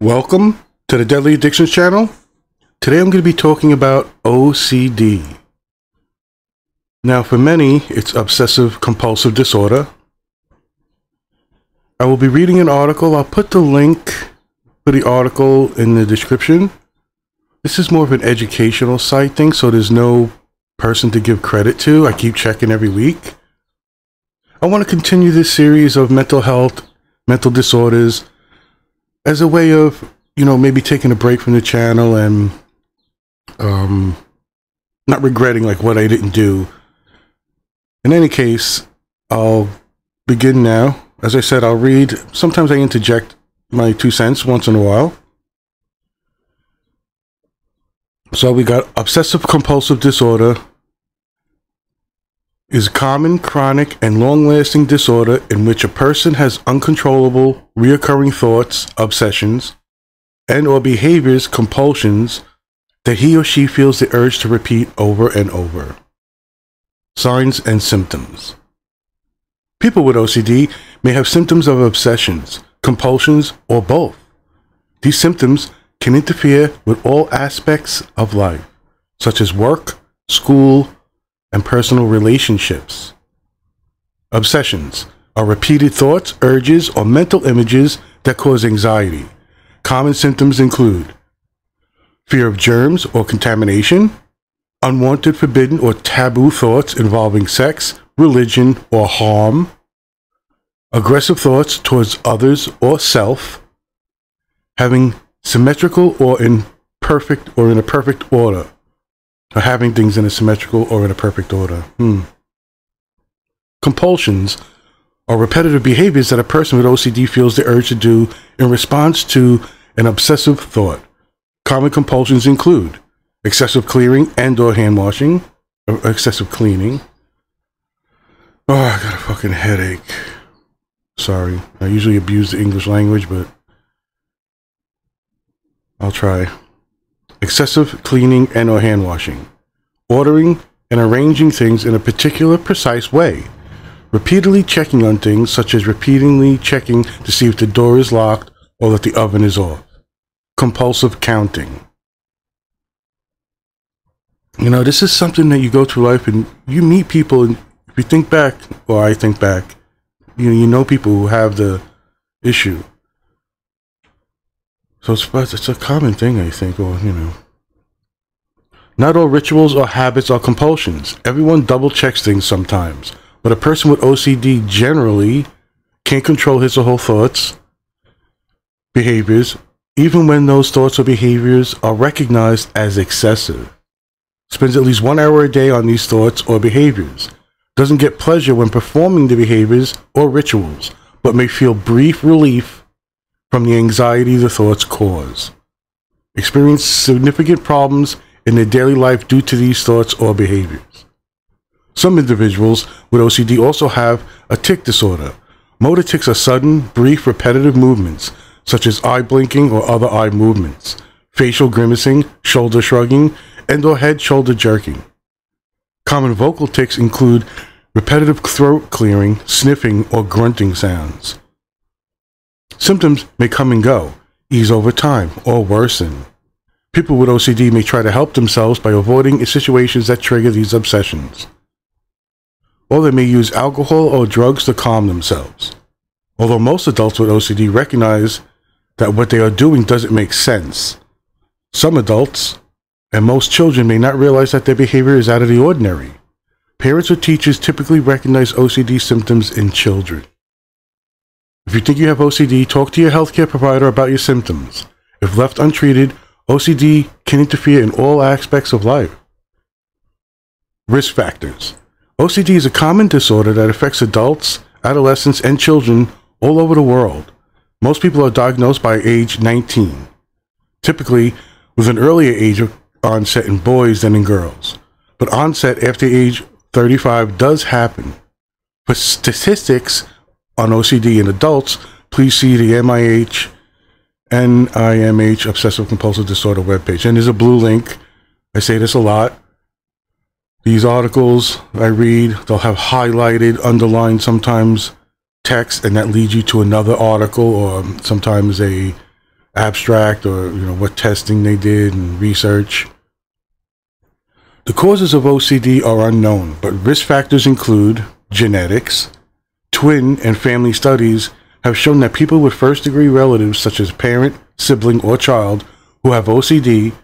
Welcome to the Deadly Addictions channel. Today I'm going to be talking about OCD. Now, for many, it's obsessive compulsive disorder. I will be reading an article. I'll put the link for the article in the description. This is more of an educational site thing, so there's no person to give credit to. I keep checking every week. I want to continue this series of mental health, mental disorders, as a way of, you know, maybe taking a break from the channel and um, not regretting like what I didn't do. In any case, I'll begin now. As I said, I'll read. Sometimes I interject my two cents once in a while. So we got obsessive compulsive disorder is a common, chronic, and long-lasting disorder in which a person has uncontrollable, reoccurring thoughts, obsessions, and or behaviors, compulsions that he or she feels the urge to repeat over and over. Signs and symptoms. People with OCD may have symptoms of obsessions, compulsions, or both. These symptoms can interfere with all aspects of life, such as work, school, and personal relationships. Obsessions are repeated thoughts, urges, or mental images that cause anxiety. Common symptoms include fear of germs or contamination, unwanted, forbidden, or taboo thoughts involving sex, religion, or harm, aggressive thoughts towards others or self, having symmetrical or in perfect or in a perfect order, or having things in a symmetrical or in a perfect order. Hmm. Compulsions are repetitive behaviors that a person with OCD feels the urge to do in response to an obsessive thought. Common compulsions include excessive clearing and or hand washing, or excessive cleaning. Oh, I got a fucking headache. Sorry. I usually abuse the English language, but I'll try excessive cleaning and or hand washing, ordering and arranging things in a particular precise way, repeatedly checking on things such as repeatedly checking to see if the door is locked or that the oven is off, compulsive counting. You know, this is something that you go through life and you meet people and if you think back, or I think back, you know, you know people who have the issue so it's, it's a common thing, I think, or, you know. Not all rituals or habits are compulsions. Everyone double checks things sometimes. But a person with OCD generally can't control his or her thoughts, behaviors, even when those thoughts or behaviors are recognized as excessive. Spends at least one hour a day on these thoughts or behaviors. Doesn't get pleasure when performing the behaviors or rituals, but may feel brief relief from the anxiety the thoughts cause. Experience significant problems in their daily life due to these thoughts or behaviors. Some individuals with OCD also have a tic disorder. Motor tics are sudden, brief, repetitive movements, such as eye blinking or other eye movements, facial grimacing, shoulder shrugging, and or head shoulder jerking. Common vocal tics include repetitive throat clearing, sniffing, or grunting sounds. Symptoms may come and go, ease over time, or worsen. People with OCD may try to help themselves by avoiding situations that trigger these obsessions. Or they may use alcohol or drugs to calm themselves. Although most adults with OCD recognize that what they are doing doesn't make sense, some adults and most children may not realize that their behavior is out of the ordinary. Parents or teachers typically recognize OCD symptoms in children. If you think you have OCD, talk to your healthcare provider about your symptoms. If left untreated, OCD can interfere in all aspects of life. Risk factors. OCD is a common disorder that affects adults, adolescents, and children all over the world. Most people are diagnosed by age 19, typically with an earlier age of onset in boys than in girls. But onset after age 35 does happen. For statistics, on OCD in adults, please see the MIH NIMH Obsessive Compulsive Disorder webpage. And there's a blue link. I say this a lot. These articles I read, they'll have highlighted, underlined sometimes text, and that leads you to another article or sometimes a abstract or you know what testing they did and research. The causes of OCD are unknown, but risk factors include genetics. Twin and family studies have shown that people with first degree relatives, such as parent, sibling, or child, who have OCD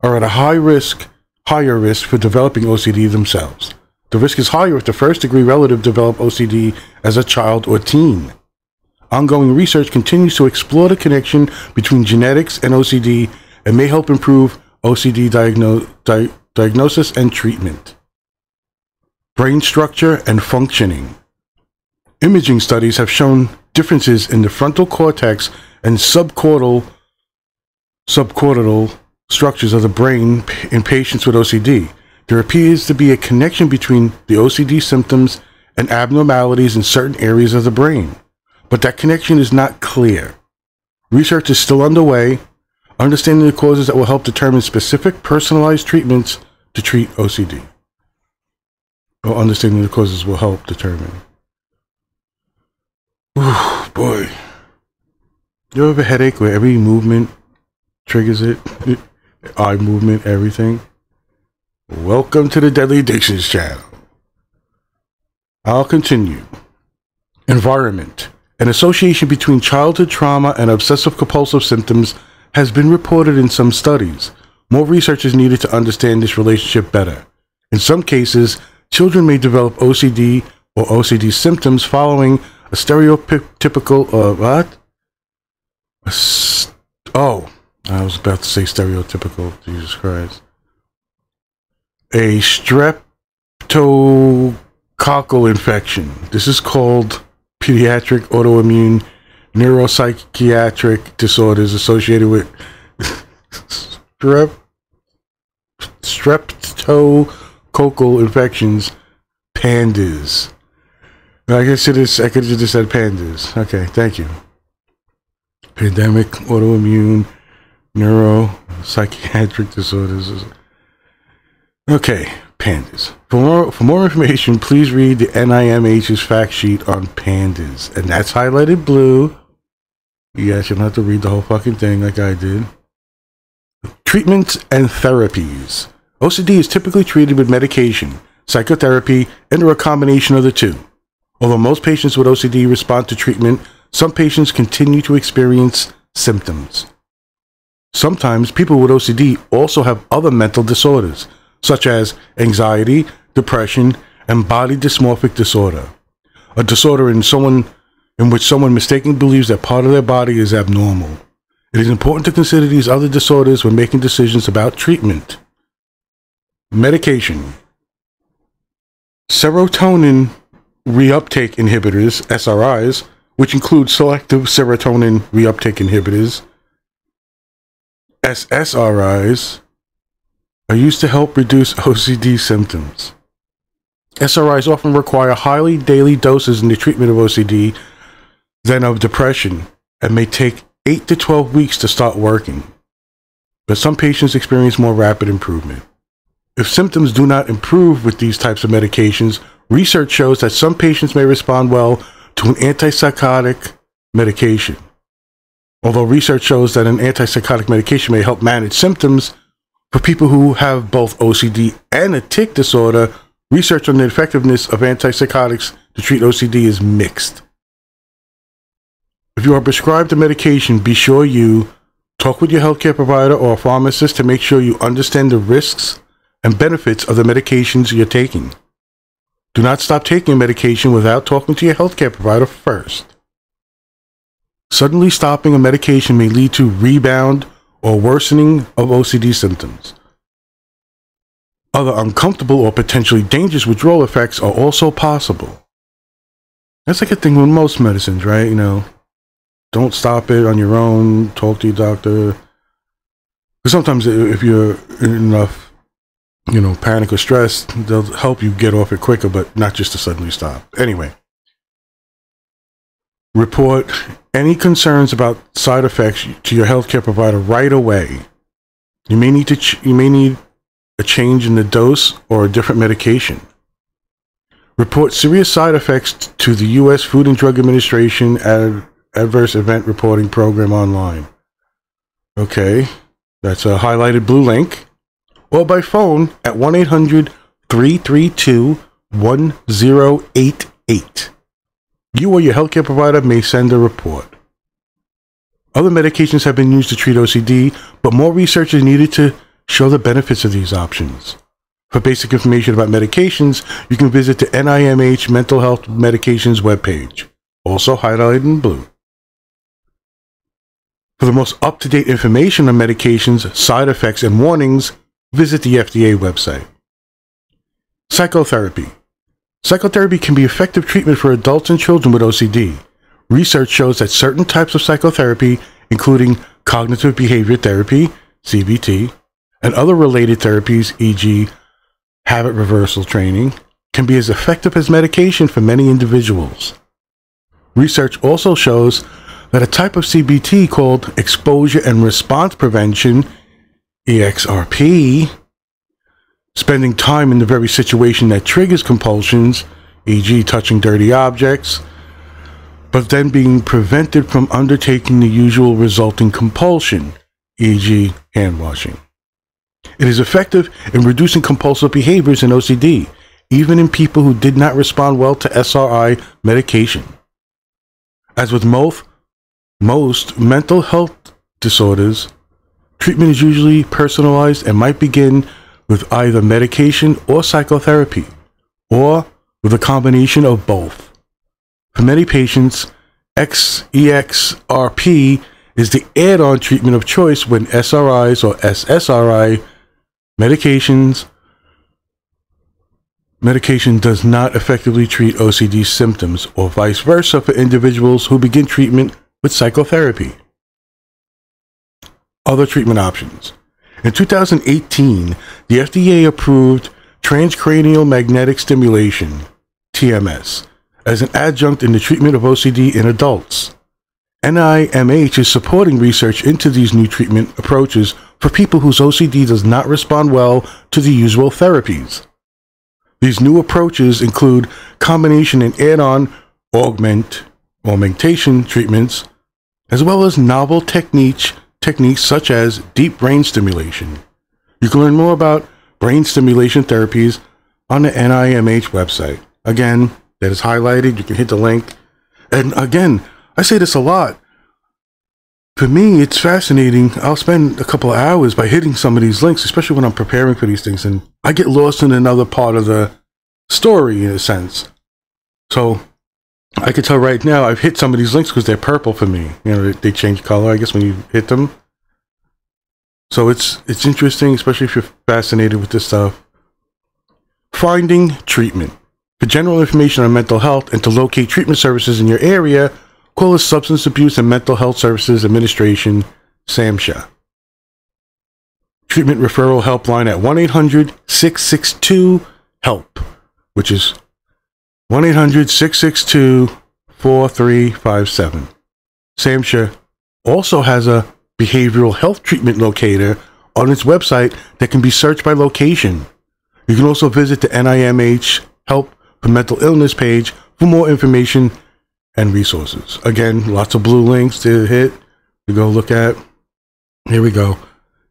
are at a high risk, higher risk for developing OCD themselves. The risk is higher if the first degree relative developed OCD as a child or teen. Ongoing research continues to explore the connection between genetics and OCD and may help improve OCD diagno- di- diagnosis and treatment. Brain structure and functioning. Imaging studies have shown differences in the frontal cortex and subcortical subcortical structures of the brain in patients with OCD. There appears to be a connection between the OCD symptoms and abnormalities in certain areas of the brain but that connection is not clear. Research is still underway, understanding the causes that will help determine specific personalized treatments to treat OCD. Or understanding the causes will help determine. Ooh, boy. You have a headache where every movement triggers it? Eye movement, everything? Welcome to the Deadly Addictions channel. I'll continue. Environment. An association between childhood trauma and obsessive compulsive symptoms has been reported in some studies. More research is needed to understand this relationship better. In some cases, children may develop OCD or OCD symptoms following a stereotypical, uh, what? oh, I was about to say stereotypical, Jesus Christ. A streptococcal infection. This is called pediatric autoimmune neuropsychiatric disorders associated with strep streptococcal infections, pandas. I guess it is. I could have just said pandas. Okay, thank you. Pandemic autoimmune neuropsychiatric disorders. Okay, pandas. For more, for more information, please read the NIMH's fact sheet on pandas. And that's highlighted blue. Yes, you don't have to read the whole fucking thing like I did. Treatments and therapies. OCD is typically treated with medication, psychotherapy, and or a combination of the two. Although most patients with OCD respond to treatment, some patients continue to experience symptoms. Sometimes people with OCD also have other mental disorders, such as anxiety, depression, and body dysmorphic disorder. A disorder in someone in which someone mistakenly believes that part of their body is abnormal. It is important to consider these other disorders when making decisions about treatment. Medication. Serotonin reuptake inhibitors, SRIs, which include selective serotonin reuptake inhibitors, SSRIs, are used to help reduce OCD symptoms. SRIs often require highly daily doses in the treatment of OCD than of depression and may take 8 to 12 weeks to start working. But some patients experience more rapid improvement. If symptoms do not improve with these types of medications, research shows that some patients may respond well to an antipsychotic medication. Although research shows that an antipsychotic medication may help manage symptoms, for people who have both OCD and a tic disorder, research on the effectiveness of antipsychotics to treat OCD is mixed. If you are prescribed a medication, be sure you talk with your healthcare provider or pharmacist to make sure you understand the risks and benefits of the medications you're taking. Do not stop taking a medication without talking to your healthcare provider first. Suddenly stopping a medication may lead to rebound or worsening of OCD symptoms. Other uncomfortable or potentially dangerous withdrawal effects are also possible. That's like a thing with most medicines, right? You know, don't stop it on your own, talk to your doctor. Because sometimes if you're in enough, you know, panic or stress, they'll help you get off it quicker, but not just to suddenly stop. Anyway, report any concerns about side effects to your healthcare provider right away. You may need to you may need a change in the dose or a different medication. Report serious side effects to the U.S. Food and Drug Administration ad- Adverse Event Reporting Program online. Okay, that's a highlighted blue link. Or by phone at 1 800 332 1088. You or your healthcare provider may send a report. Other medications have been used to treat OCD, but more research is needed to show the benefits of these options. For basic information about medications, you can visit the NIMH Mental Health Medications webpage, also highlighted in blue. For the most up to date information on medications, side effects, and warnings, visit the FDA website. Psychotherapy. Psychotherapy can be effective treatment for adults and children with OCD. Research shows that certain types of psychotherapy, including cognitive behavior therapy, CBT, and other related therapies, e.g., habit reversal training, can be as effective as medication for many individuals. Research also shows that a type of CBT called exposure and response prevention, EXRP, spending time in the very situation that triggers compulsions, e.g., touching dirty objects, but then being prevented from undertaking the usual resulting compulsion, e.g., hand washing. It is effective in reducing compulsive behaviors in OCD, even in people who did not respond well to SRI medication. As with most, most mental health disorders, treatment is usually personalized and might begin with either medication or psychotherapy, or with a combination of both. For many patients, XEXRP is the add on treatment of choice when SRIs or SSRI medications medication does not effectively treat OCD symptoms or vice versa for individuals who begin treatment with psychotherapy. Other treatment options. In 2018, the FDA approved transcranial magnetic stimulation, TMS, as an adjunct in the treatment of OCD in adults. NIMH is supporting research into these new treatment approaches for people whose OCD does not respond well to the usual therapies. These new approaches include combination and add-on augment augmentation treatments, as well as novel techniques techniques such as deep brain stimulation. You can learn more about brain stimulation therapies on the NIMH website. Again, that is highlighted. You can hit the link. And again, I say this a lot. For me, it's fascinating. I'll spend a couple of hours by hitting some of these links, especially when I'm preparing for these things, and I get lost in another part of the story in a sense. So I can tell right now I've hit some of these links because they're purple for me. You know, they, change color, I guess, when you hit them. So it's it's interesting, especially if you're fascinated with this stuff. Finding treatment. For general information on mental health and to locate treatment services in your area, call the Substance Abuse and Mental Health Services Administration, SAMHSA. Treatment referral helpline at 1 800 662 HELP, which is 1 800 662 4357. SAMHSA also has a behavioral health treatment locator on its website that can be searched by location. You can also visit the NIMH Help for Mental Illness page for more information and resources. Again, lots of blue links to hit to go look at. Here we go.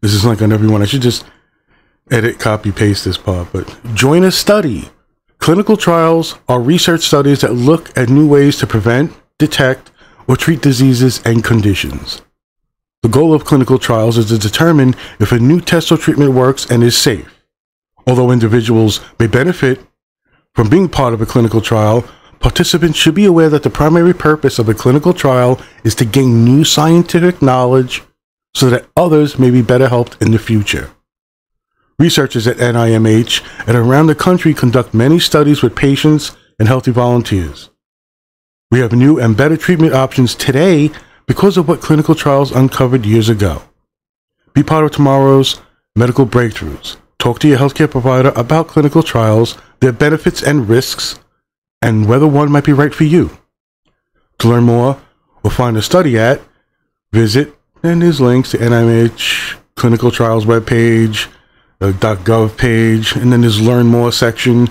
This is like on everyone. I should just edit, copy, paste this part. But join a study. Clinical trials are research studies that look at new ways to prevent, detect, or treat diseases and conditions. The goal of clinical trials is to determine if a new test or treatment works and is safe. Although individuals may benefit from being part of a clinical trial, participants should be aware that the primary purpose of a clinical trial is to gain new scientific knowledge so that others may be better helped in the future. Researchers at NIMH and around the country conduct many studies with patients and healthy volunteers. We have new and better treatment options today because of what clinical trials uncovered years ago. Be part of tomorrow's medical breakthroughs. Talk to your healthcare provider about clinical trials their benefits and risks, and whether one might be right for you. To learn more or find a study at, visit, and there's links to NIMH clinical trials webpage, the .gov page, and then there's learn more section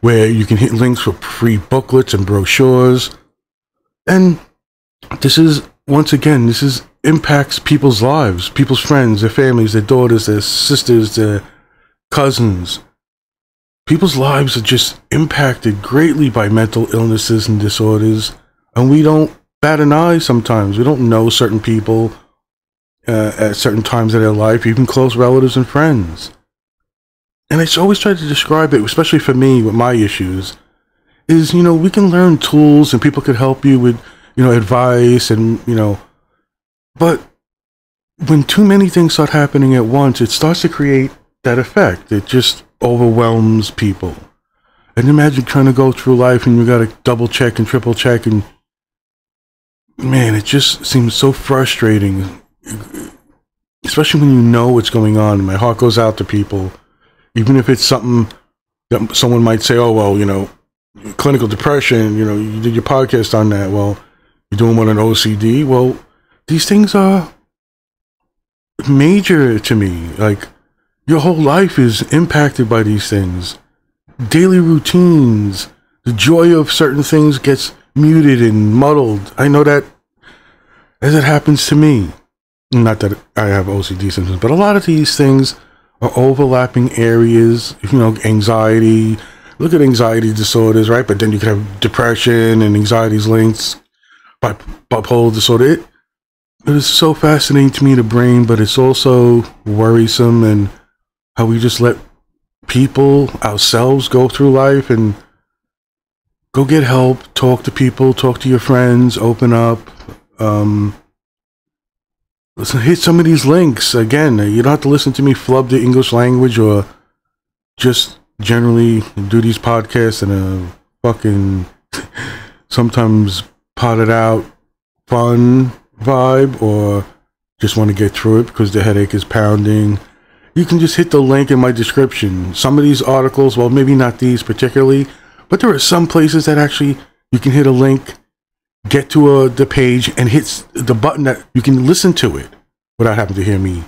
where you can hit links for free booklets and brochures. And this is once again, this is impacts people's lives, people's friends, their families, their daughters, their sisters, their cousins. People's lives are just impacted greatly by mental illnesses and disorders, and we don't bat an eye sometimes. We don't know certain people uh, at certain times of their life, even close relatives and friends. And I always try to describe it, especially for me with my issues, is, you know, we can learn tools and people could help you with, you know, advice and, you know, but when too many things start happening at once, it starts to create that effect. It just overwhelms people. And imagine trying to go through life and you got to double check and triple check and man, it just seems so frustrating. Especially when you know what's going on. My heart goes out to people, even if it's something that someone might say, "Oh, well, you know, clinical depression. You know, you did your podcast on that. Well, you're doing one on OCD. Well, these things are major to me. Like your whole life is impacted by these things. Daily routines, the joy of certain things gets muted and muddled. I know that as it happens to me. Not that I have OCD symptoms, but a lot of these things are overlapping areas, you know, anxiety. Look at anxiety disorders, right? But then you could have depression and anxiety's linked by bipolar disorder. It, it is so fascinating to me, the brain, but it's also worrisome and how we just let people, ourselves, go through life and go get help, talk to people, talk to your friends, open up. Um, listen, hit some of these links. Again, you don't have to listen to me flub the English language or just generally do these podcasts in a uh, fucking sometimes potted out fun vibe or just want to get through it because the headache is pounding, you can just hit the link in my description. Some of these articles, well, maybe not these particularly, but there are some places that actually you can hit a link, get to a, the page, and hit the button that you can listen to it without having to hear me,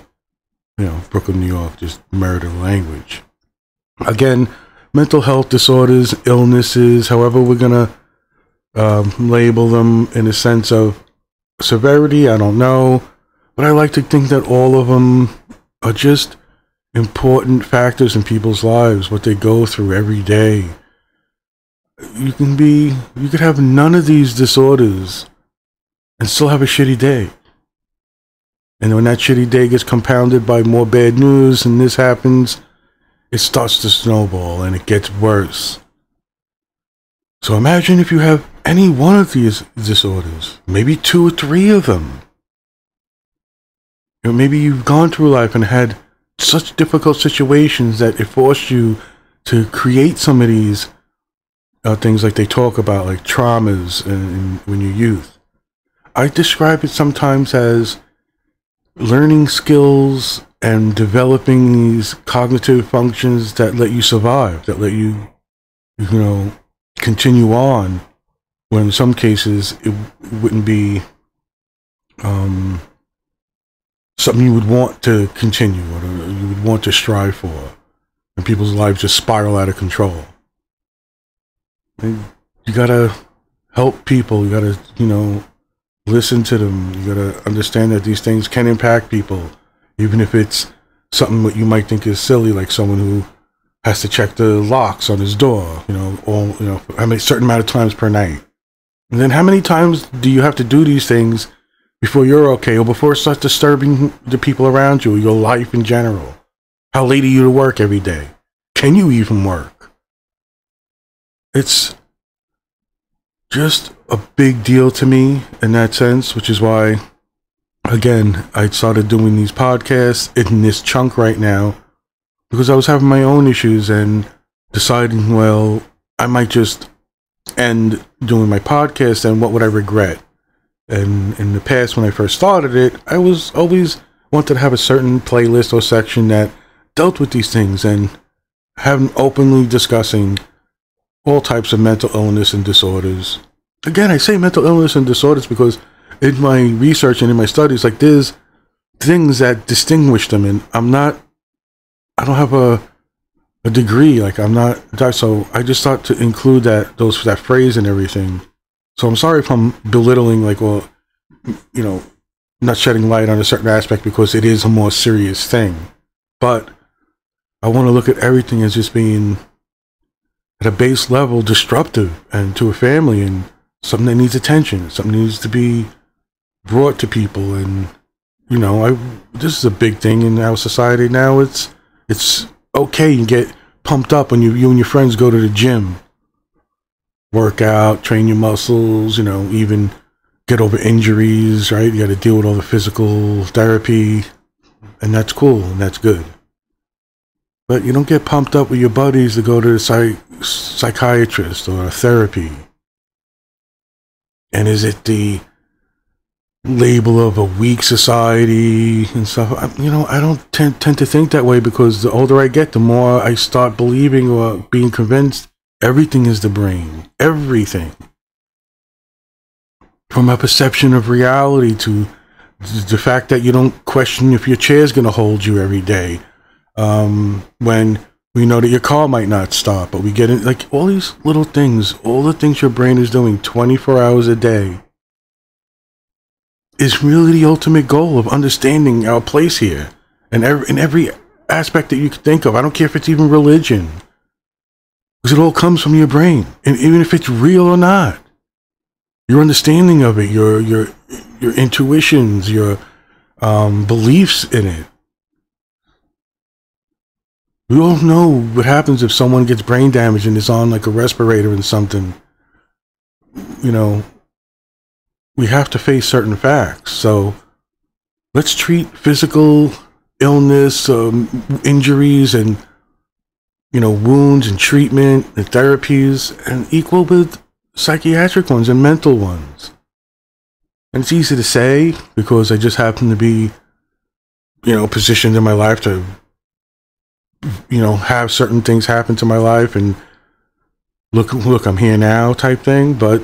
you know, Brooklyn, New York, just murder language. Again, mental health disorders, illnesses, however we're going to um, label them in a sense of severity, I don't know. But I like to think that all of them are just important factors in people's lives, what they go through every day. You can be, you could have none of these disorders and still have a shitty day. And when that shitty day gets compounded by more bad news and this happens, it starts to snowball and it gets worse. So imagine if you have any one of these disorders, maybe two or three of them. You know, maybe you've gone through life and had such difficult situations that it forced you to create some of these uh, things like they talk about, like traumas in, when you're youth. I describe it sometimes as learning skills and developing these cognitive functions that let you survive, that let you, you know, continue on when in some cases it wouldn't be um, something you would want to continue or you would want to strive for and people's lives just spiral out of control and you gotta help people you gotta you know listen to them you gotta understand that these things can impact people even if it's something that you might think is silly like someone who has to check the locks on his door you know all you know how many certain amount of times per night and then how many times do you have to do these things before you're okay or before it starts disturbing the people around you, your life in general? How late are you to work every day? Can you even work? It's just a big deal to me in that sense, which is why, again, I started doing these podcasts in this chunk right now because I was having my own issues and deciding, well, I might just end doing my podcast and what would I regret? And in the past, when I first started it, I was always wanted to have a certain playlist or section that dealt with these things and have openly discussing all types of mental illness and disorders. Again, I say mental illness and disorders because in my research and in my studies, like there's things that distinguish them, and I'm not, I don't have a a degree, like I'm not, so I just thought to include that those that phrase and everything so I'm sorry if I'm belittling like well you know, not shedding light on a certain aspect because it is a more serious thing. But I want to look at everything as just being at a base level disruptive and to a family and something that needs attention, something needs to be brought to people. And, you know, I, this is a big thing in our society now. It's, it's okay. You get pumped up when you, you and your friends go to the gym, work out, train your muscles, you know, even get over injuries, right? You got to deal with all the physical therapy, and that's cool and that's good. But you don't get pumped up with your buddies to go to a psych- psychiatrist or a therapy. And is it the label of a weak society and stuff? I, you know, I don't tend, tend to think that way because the older I get, the more I start believing or being convinced everything is the brain. Everything from a perception of reality to the fact that you don't question if your chair is going to hold you every day. Um, when we know that your car might not stop, but we get in like all these little things, all the things your brain is doing 24 hours a day is really the ultimate goal of understanding our place here and every, in every aspect that you can think of. I don't care if it's even religion because it all comes from your brain. And even if it's real or not, your understanding of it, your your your intuitions, your um, beliefs in it. We all know what happens if someone gets brain damage and is on like a respirator and something. You know, we have to face certain facts. So let's treat physical illness, um, injuries, and you know wounds and treatment and therapies and equal with psychiatric ones and mental ones. And it's easy to say because I just happen to be, you know, positioned in my life to, you know, have certain things happen to my life and look, look, I'm here now type thing. But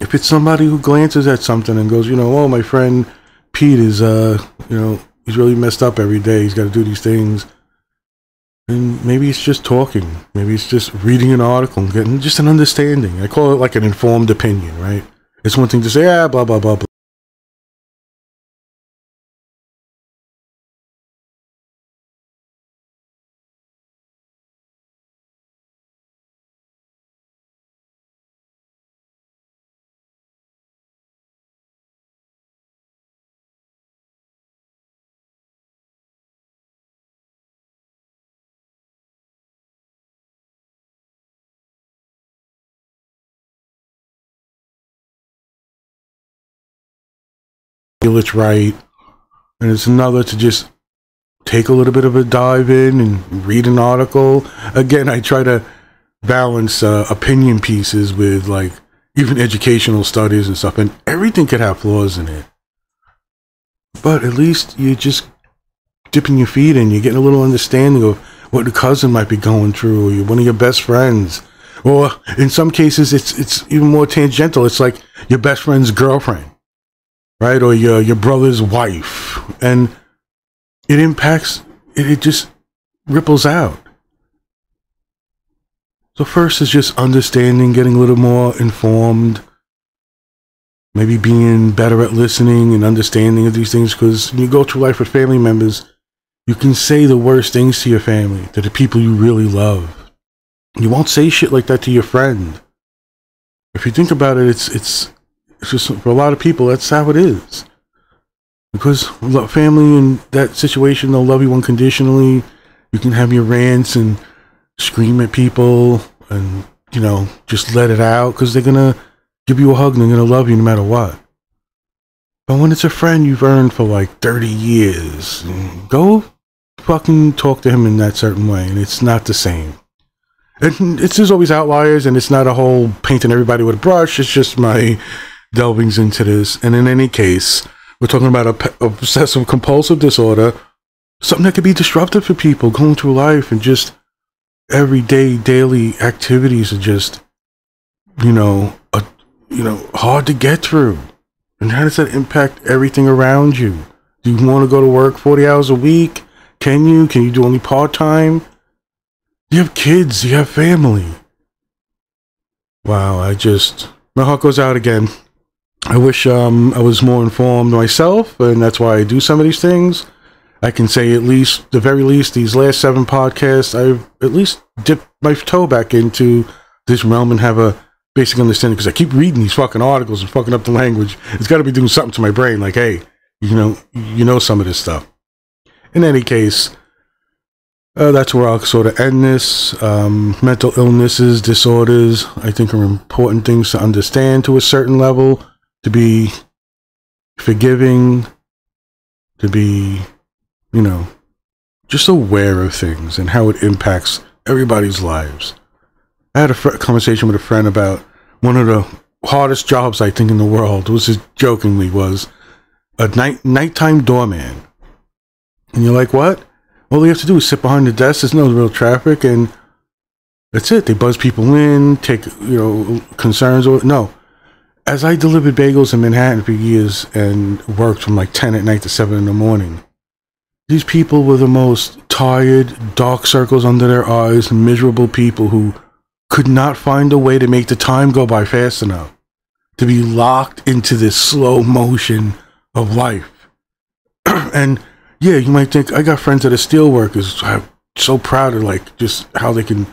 if it's somebody who glances at something and goes, you know, oh, my friend Pete is, uh, you know, he's really messed up every day. He's got to do these things. And maybe it's just talking. Maybe it's just reading an article and getting just an understanding. I call it like an informed opinion, right? It's one thing to say, ah, blah, blah, blah, blah. Feel it's right. And it's another to just take a little bit of a dive in and read an article. Again, I try to balance uh, opinion pieces with like even educational studies and stuff, and everything could have flaws in it. But at least you're just dipping your feet in, you're getting a little understanding of what the cousin might be going through, or one of your best friends. Or in some cases, it's it's even more tangential. It's like your best friend's girlfriend right? Or your your brother's wife, and it impacts. It, it just ripples out. So first is just understanding, getting a little more informed, maybe being better at listening and understanding of these things. Because when you go through life with family members, you can say the worst things to your family, to the people you really love. You won't say shit like that to your friend. If you think about it, it's it's it's just for a lot of people, that's how it is. Because family in that situation, they'll love you unconditionally. You can have your rants and scream at people and, you know, just let it out because they're going to give you a hug and they're going to love you no matter what. But when it's a friend you've earned for like 30 years, go fucking talk to him in that certain way. And it's not the same. And it's just always outliers and it's not a whole painting everybody with a brush. It's just my delvings into this. And in any case, we're talking about a, obsessive compulsive disorder, something that could be disruptive for people going through life and just everyday daily activities are just, you know, a, you know, hard to get through. And how does that impact everything around you? Do you want to go to work 40 hours a week? Can you? Can you do only part time? You have kids, you have family. Wow, I just, my heart goes out again I wish um, I was more informed myself, and that's why I do some of these things. I can say at least, the very least, these last seven podcasts, I've at least dipped my toe back into this realm and have a basic understanding because I keep reading these fucking articles and fucking up the language. It's got to be doing something to my brain. Like, hey, you know, you know some of this stuff. In any case, uh, that's where I'll sort of end this. Um, mental illnesses, disorders, I think are important things to understand to a certain level, to be forgiving, to be, you know, just aware of things and how it impacts everybody's lives. I had a conversation with a friend about one of the hardest jobs I think in the world. Was just jokingly was a night nighttime doorman, and you're like, what? All you have to do is sit behind the desk. There's no real traffic, and that's it. They buzz people in, take you know concerns or no. As I delivered bagels in Manhattan for years and worked from like ten at night to seven in the morning, these people were the most tired, dark circles under their eyes, miserable people who could not find a way to make the time go by fast enough to be locked into this slow motion of life. and yeah, you might think I got friends that are steel workers. I'm so proud of like just how they can,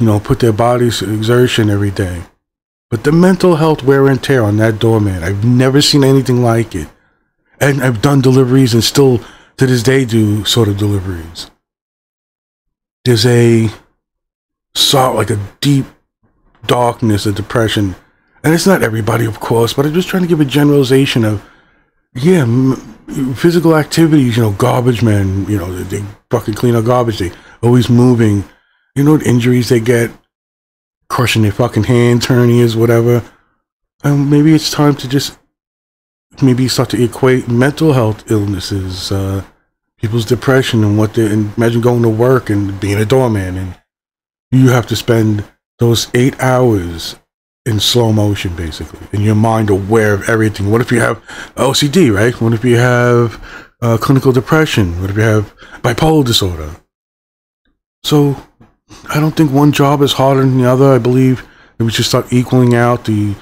you know, put their bodies in exertion every day. But the mental health wear and tear on that doorman, I've never seen anything like it. And I've done deliveries and still to this day do sort of deliveries. There's a sort like a deep darkness, a depression. And it's not everybody, of course, but I'm just trying to give a generalization of, yeah, physical activities, you know, garbage men, you know, they, they fucking clean up garbage, they always moving. You know what injuries they get? Crushing their fucking hands, hernias, whatever. And maybe it's time to just maybe start to equate mental health illnesses, uh, people's depression and what they, and imagine going to work and being a doorman and you have to spend those eight hours in slow motion, basically, in your mind aware of everything. What if you have OCD, right? What if you have uh, clinical depression? What if you have bipolar disorder? So, I don't think one job is harder than the other. I believe that we should start equaling out the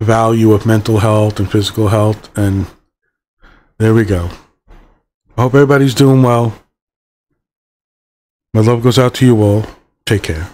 value of mental health and physical health. And there we go. I hope everybody's doing well. My love goes out to you all. Take care.